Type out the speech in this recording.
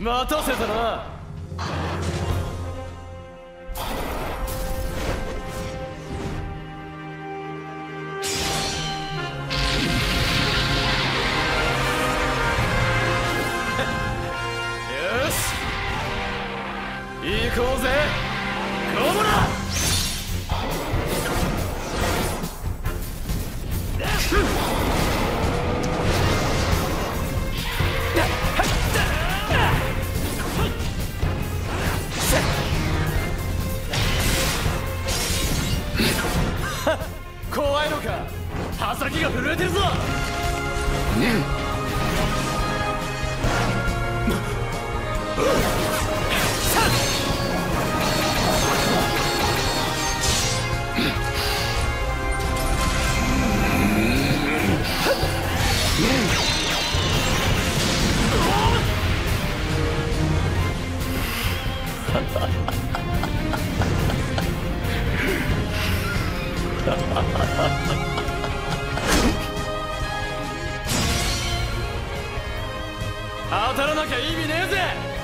待たせたなよし。行こうぜ。ゴモラ 怖いのか。刃先が震えてるぞ、う ん当たらなきゃ意味ねえぜ！